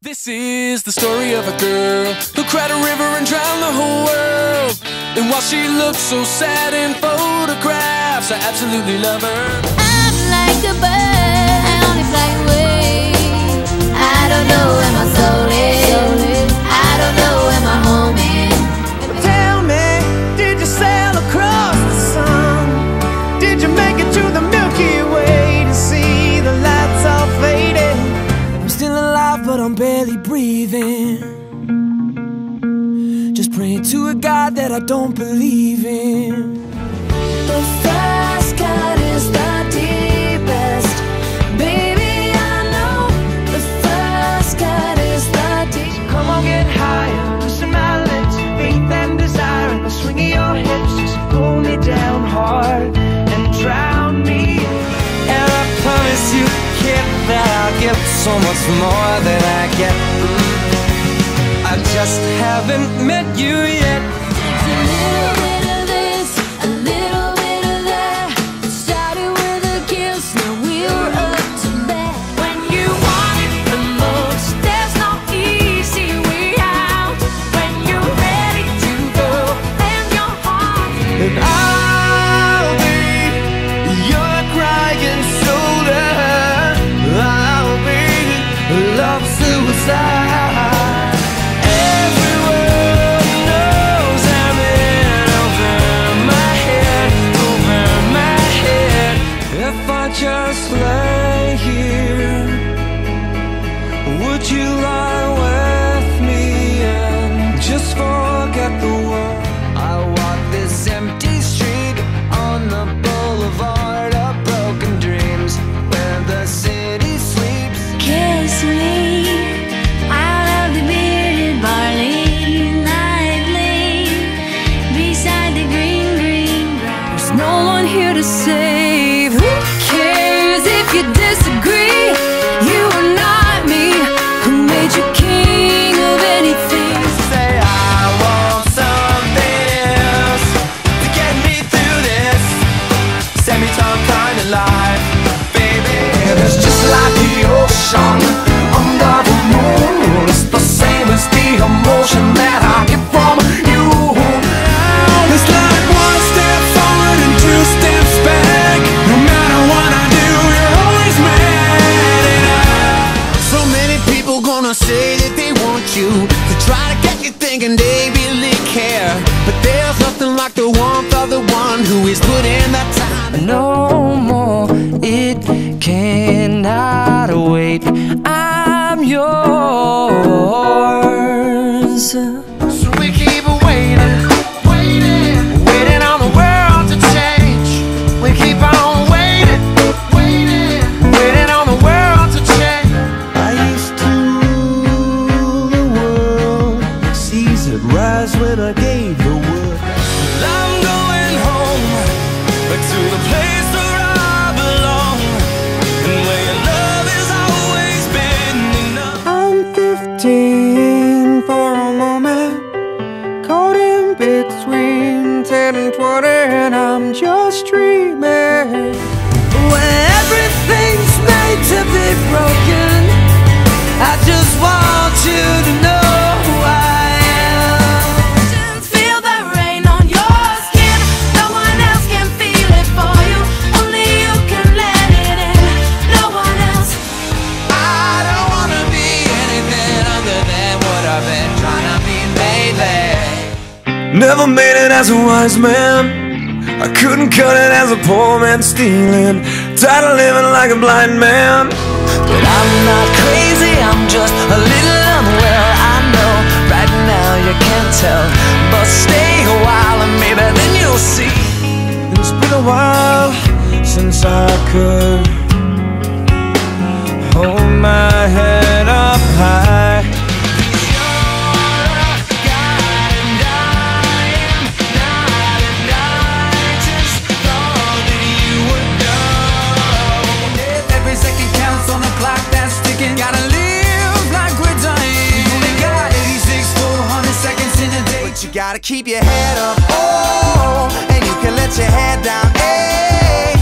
This is the story of a girl who cried a river and drowned the whole world. And while she looks so sad in photographs, I absolutely love her. Just praying to a God that I don't believe in. The first cut is the deepest. Baby, I know. The first cut is the deepest. Come on, get higher, kissing my lips, faith and desire, and the swing of your hips just pull me down hard and drown me. And I promise you, kid, that I'll give so much more than I get. Just haven't met you yet. It's forget the world? I walk this empty street on the boulevard of broken dreams where the city sleeps. Kiss me, I love the bearded barley nightly beside the green, green grass. There's no one here to save. Ocean under the moon. It's the same as the emotion that I get from you. It's like one step forward and two steps back. No matter what I do, you're always mad. I so many people gonna say that they want you To try to get you thinking they really care But there's nothing like the warmth of the one who is put in that time No more, it cannot wait. I'm yours Never made it as a wise man. I couldn't cut it as a poor man stealing. Tired of living like a blind man. But I'm not crazy, I'm just a little unwell I know right now you can't tell. But stay a while and maybe then you'll see. It's been a while since I could Hold my gotta keep your head up, oh, and you can let your head down, hey.